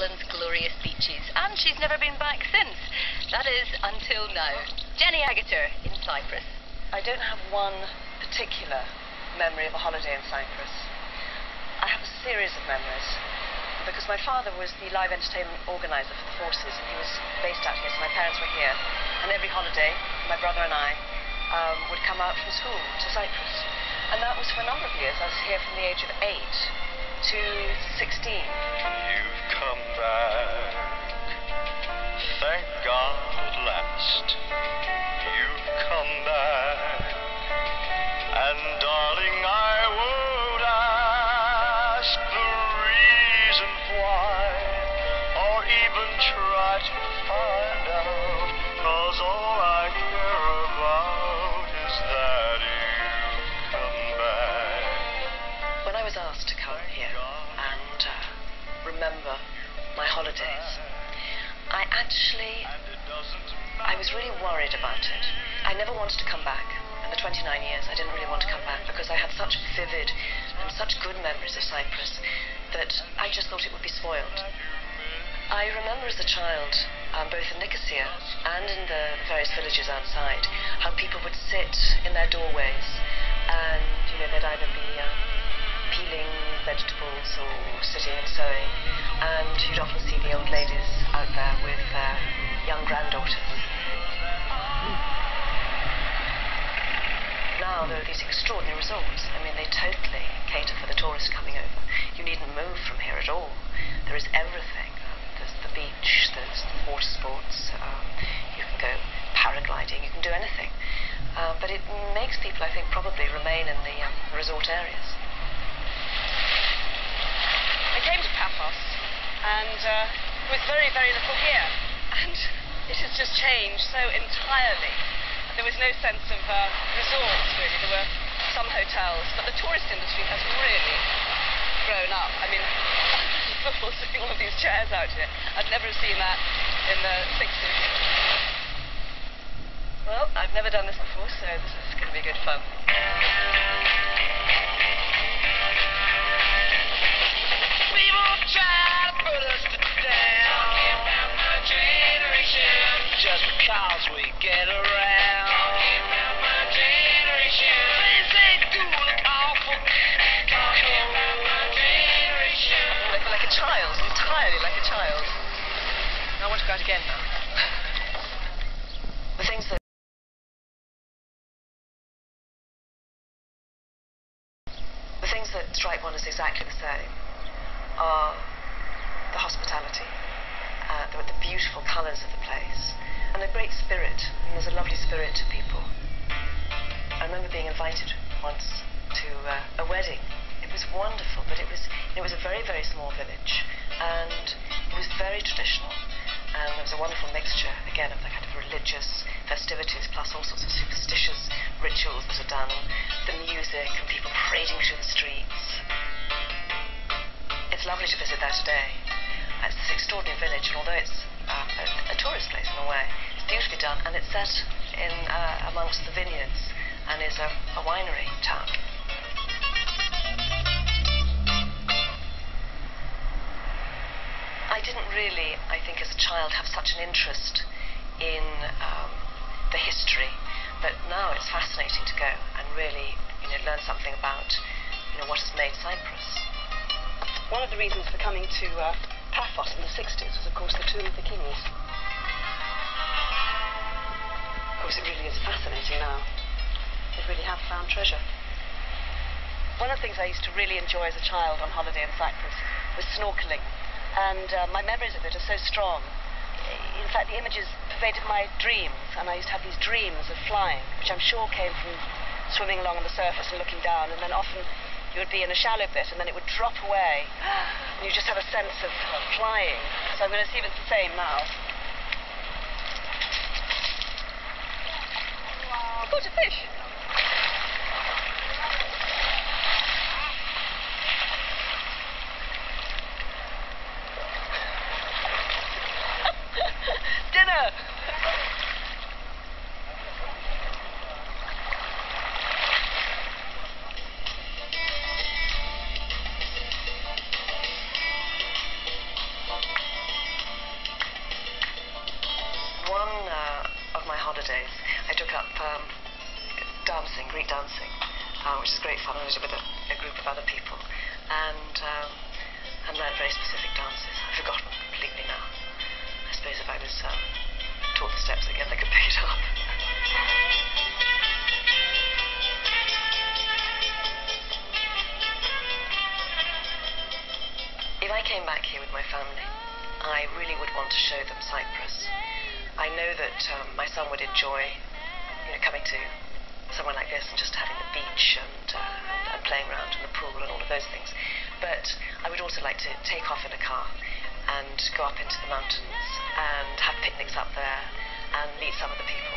Ireland's glorious beaches, and she's never been back since. That is, until now. Jenny Agutter in Cyprus. I don't have one particular memory of a holiday in Cyprus. I have a series of memories because my father was the live entertainment organizer for the forces and he was based out here, so my parents were here. And every holiday, my brother and I um, would come out from school to Cyprus. And that was for a number of years. I was here from the age of 8 to 16. You've come back. Thank God at last. You've come back. And darling, I won't ask the reason why, or even try to find out, cause all remember my holidays, I actually, I was really worried about it. I never wanted to come back. In the 29 years, I didn't really want to come back because I had such vivid and such good memories of Cyprus that I just thought it would be spoiled. I remember as a child, um, both in Nicosia and in the various villages outside, how people would sit in their doorways and, you know, they'd either be um, peeling vegetables or sitting and sewing, and you'd often see the old ladies out there with their young granddaughters. Now there are these extraordinary resorts. I mean, they totally cater for the tourists coming over. You needn't move from here at all. There is everything. Um, there's the beach, there's water sports, um, you can go paragliding, you can do anything. Uh, but it makes people, I think, probably remain in the um, resort areas. I came to Paphos, and uh, with very, very little here. And it has just changed so entirely. There was no sense of uh, resorts, really. There were some hotels, but the tourist industry has really grown up. I mean, people sitting all of these chairs out here. I'd never have seen that in the 60s. Well, I've never done this before, so this is going to be good fun. To put us down. Talking about my generation. Just because we get around. Talking about my generation. Things they do look awful. Talking about my generation. Like, like a child, entirely like a child. I want to go out again now. the things that the things that strike one as exactly the same are the hospitality, uh, the, the beautiful colours of the place, and the great spirit. And there's a lovely spirit to people. I remember being invited once to uh, a wedding. It was wonderful, but it was it was a very very small village, and it was very traditional. And there was a wonderful mixture again of the kind of religious festivities plus all sorts of superstitious rituals that are done, and the music and people parading through the. It's lovely to visit there today. It's this extraordinary village, and although it's uh, a, a tourist place in a way, it's beautifully done, and it's set in uh, amongst the vineyards and is a, a winery town. I didn't really, I think, as a child, have such an interest in um, the history, but now it's fascinating to go and really, you know, learn something about, you know, what has made Cyprus. One of the reasons for coming to uh, Paphos in the 60s was, of course, the Tomb of the Kings. Of course, it really is fascinating now. They really have found treasure. One of the things I used to really enjoy as a child on holiday in Cyprus was snorkeling. And uh, my memories of it are so strong. In fact, the images pervaded my dreams, and I used to have these dreams of flying, which I'm sure came from swimming along on the surface and looking down, and then often you would be in a shallow bit, and then it would drop away, and you just have a sense of flying. So I'm going to see if it's the same now. I caught a fish. I took up um, dancing, Greek dancing, uh, which is great fun. I did it with a, a group of other people, and um, and learned very specific dances. I've forgotten completely now. I suppose if I was um, taught the steps again, I could pick it up. If I came back here with my family, I really would want to show them Cyprus. I know that um, my son would enjoy, you know, coming to somewhere like this and just having the beach and, uh, and, and playing around in the pool and all of those things. But I would also like to take off in a car and go up into the mountains and have picnics up there and meet some of the people.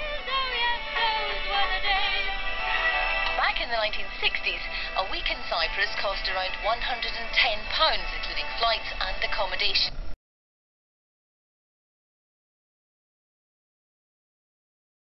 Back in the 1960s, a week in Cyprus cost around £110, including flights and accommodation.